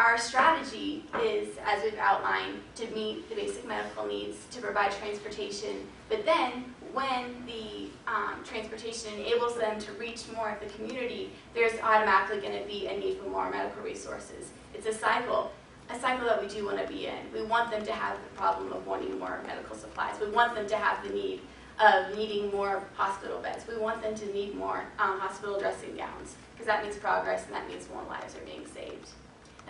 our strategy is, as we've outlined, to meet the basic medical needs, to provide transportation, but then when the um, transportation enables them to reach more of the community, there's automatically going to be a need for more medical resources. It's a cycle, a cycle that we do want to be in. We want them to have the problem of wanting more medical supplies. We want them to have the need of needing more hospital beds. We want them to need more um, hospital dressing gowns because that means progress and that means more lives are being saved.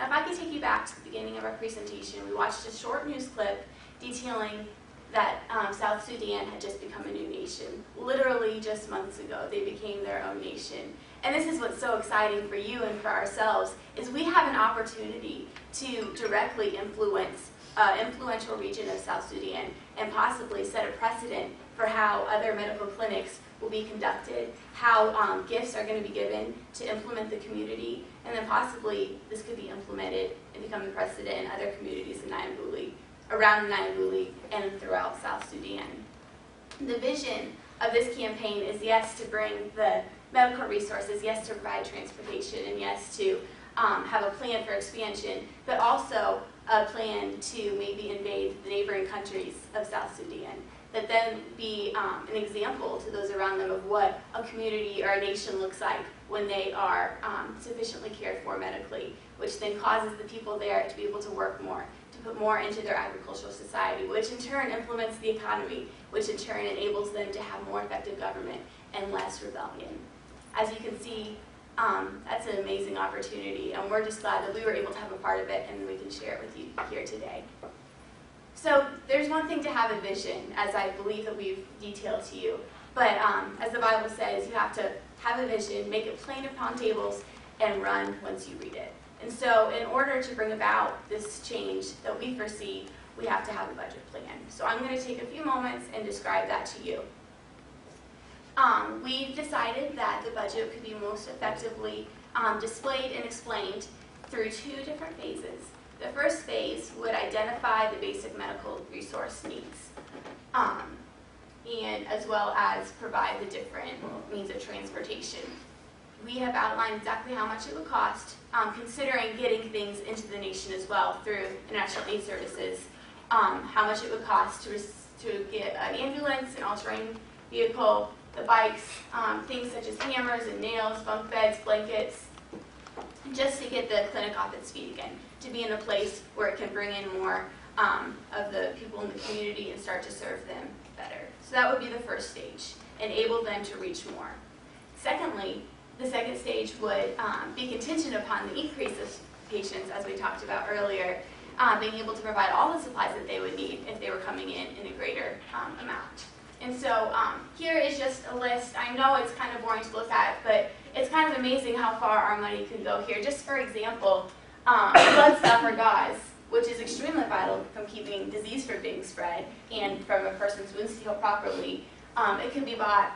Now, if I could take you back to the beginning of our presentation, we watched a short news clip detailing that um, South Sudan had just become a new nation. Literally just months ago, they became their own nation. And this is what's so exciting for you and for ourselves, is we have an opportunity to directly influence uh, influential region of South Sudan and possibly set a precedent for how other medical clinics will be conducted, how um, gifts are going to be given to implement the community, and then possibly this could be implemented and become the precedent in other communities in Nyambuli, around Nyambuli, and throughout South Sudan. The vision of this campaign is yes to bring the medical resources, yes to provide transportation, and yes to um, have a plan for expansion, but also a plan to maybe invade the neighboring countries of South Sudan that then be um, an example to those around them of what a community or a nation looks like when they are um, sufficiently cared for medically, which then causes the people there to be able to work more, to put more into their agricultural society, which in turn implements the economy, which in turn enables them to have more effective government and less rebellion. As you can see, um, that's an amazing opportunity, and we're just glad that we were able to have a part of it and we can share it with you here today. So there's one thing to have a vision, as I believe that we've detailed to you. But um, as the Bible says, you have to have a vision, make it plain upon tables, and run once you read it. And so in order to bring about this change that we foresee, we have to have a budget plan. So I'm going to take a few moments and describe that to you. Um, we've decided that the budget could be most effectively um, displayed and explained through two different phases. The first phase would identify the basic medical resource needs, um, and as well as provide the different means of transportation. We have outlined exactly how much it would cost, um, considering getting things into the nation as well through international aid services, um, how much it would cost to, to get an ambulance, an all-terrain vehicle, the bikes, um, things such as hammers and nails, bunk beds, blankets, just to get the clinic off its feet again to be in a place where it can bring in more um, of the people in the community and start to serve them better. So that would be the first stage, enable them to reach more. Secondly, the second stage would um, be contingent upon the increase of patients, as we talked about earlier, um, being able to provide all the supplies that they would need if they were coming in in a greater um, amount. And so um, here is just a list. I know it's kind of boring to look at, but it's kind of amazing how far our money can go here. Just for example, um, stopper gauze, which is extremely vital from keeping disease from being spread and from a person's wounds to heal properly. Um, it can be bought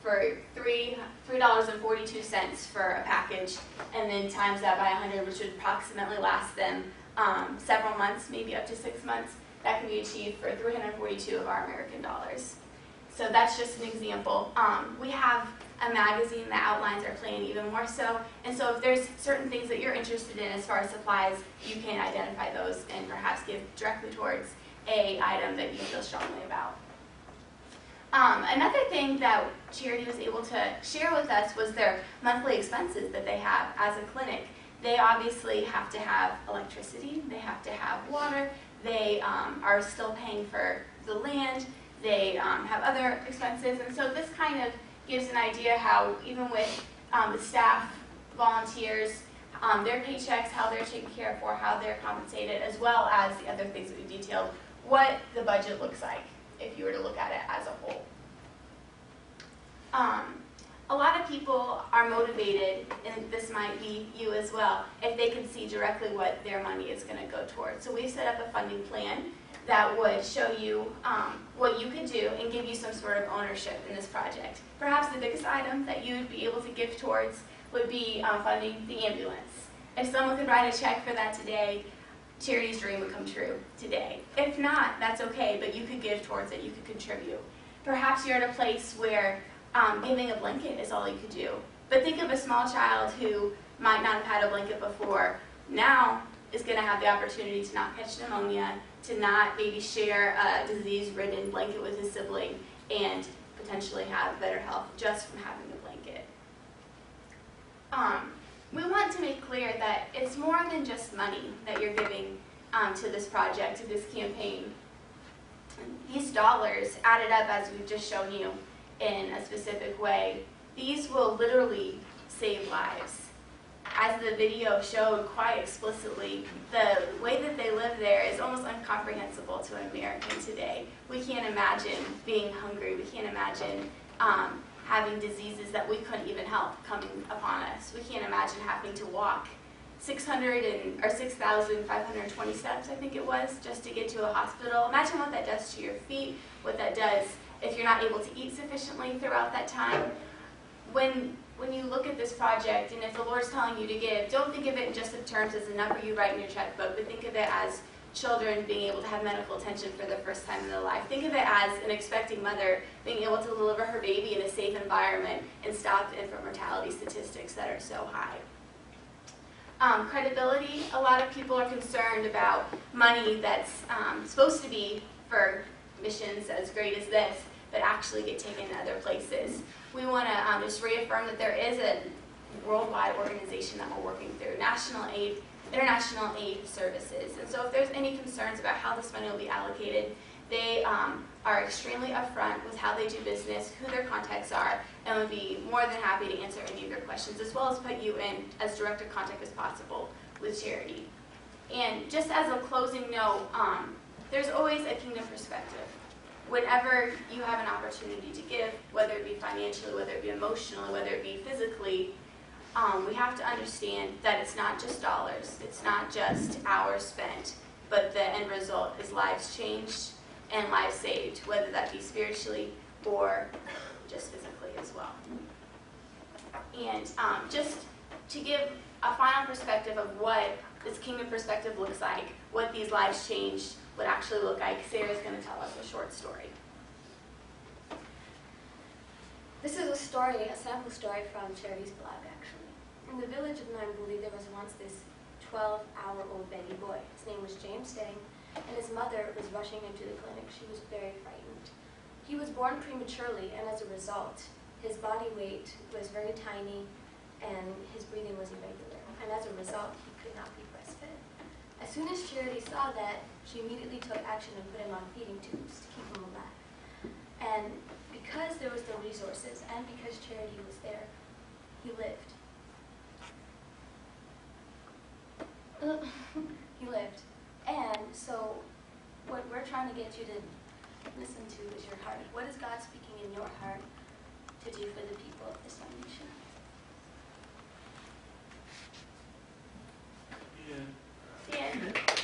for three three dollars and forty two cents for a package, and then times that by 100, which would approximately last them um, several months, maybe up to six months. That can be achieved for 342 of our American dollars. So that's just an example. Um, we have a magazine that outlines our plan even more so. And so if there's certain things that you're interested in as far as supplies, you can identify those and perhaps give directly towards a item that you feel strongly about. Um, another thing that Charity was able to share with us was their monthly expenses that they have as a clinic. They obviously have to have electricity, they have to have water, they um, are still paying for the land, they um, have other expenses, and so this kind of gives an idea how even with um, the staff, volunteers, um, their paychecks, how they're taken care of for, how they're compensated, as well as the other things that we detailed, what the budget looks like if you were to look at it as a whole. People are motivated, and this might be you as well, if they can see directly what their money is going to go towards. So we've set up a funding plan that would show you um, what you could do and give you some sort of ownership in this project. Perhaps the biggest item that you would be able to give towards would be um, funding the ambulance. If someone could write a check for that today, charity's dream would come true today. If not, that's okay, but you could give towards it, you could contribute. Perhaps you're at a place where um, giving a blanket is all you could do. But think of a small child who might not have had a blanket before, now is going to have the opportunity to not catch pneumonia, to not maybe share a disease-ridden blanket with his sibling, and potentially have better health just from having the blanket. Um, we want to make clear that it's more than just money that you're giving um, to this project, to this campaign. These dollars added up, as we've just shown you, in a specific way, these will literally save lives. As the video showed quite explicitly, the way that they live there is almost incomprehensible to an American today. We can't imagine being hungry. We can't imagine um, having diseases that we couldn't even help coming upon us. We can't imagine having to walk 600 and, or 6,520 steps, I think it was, just to get to a hospital. Imagine what that does to your feet, what that does if you're not able to eat sufficiently throughout that time. When, when you look at this project, and if the Lord's telling you to give, don't think of it in just the terms as a number you write in your checkbook, but think of it as children being able to have medical attention for the first time in their life. Think of it as an expecting mother being able to deliver her baby in a safe environment and stop infant mortality statistics that are so high. Um, credibility, a lot of people are concerned about money that's um, supposed to be for missions as great as this, but actually get taken to other places. We want to um, just reaffirm that there is a worldwide organization that we're working through, National Aid, International Aid Services. And so if there's any concerns about how this money will be allocated, they um, are extremely upfront with how they do business, who their contacts are, and would be more than happy to answer any of your questions, as well as put you in as direct a contact as possible with charity. And just as a closing note, um, there's always a kingdom perspective. Whenever you have an opportunity to give, whether it be financially, whether it be emotionally, whether it be physically, um, we have to understand that it's not just dollars, it's not just hours spent, but the end result is lives changed and lives saved, whether that be spiritually or just physically as well. And um, just to give a final perspective of what this kingdom perspective looks like, what these lives changed would actually look like, Sarah's going to tell us a short story. This is a story, a sample story from Charity's blog, actually. In the village of Nambuli, there was once this 12-hour-old baby boy. His name was James Day, and his mother was rushing him to the clinic. She was very frightened. He was born prematurely, and as a result, his body weight was very tiny, and his breathing was irregular. And as a result, he could not be. As soon as Charity saw that, she immediately took action and put him on feeding tubes to keep him alive. And because there was no resources and because Charity was there, he lived. he lived. And so what we're trying to get you to listen to is your heart. What is God speaking in your heart to do for the people of this nation? Yeah. Thank you.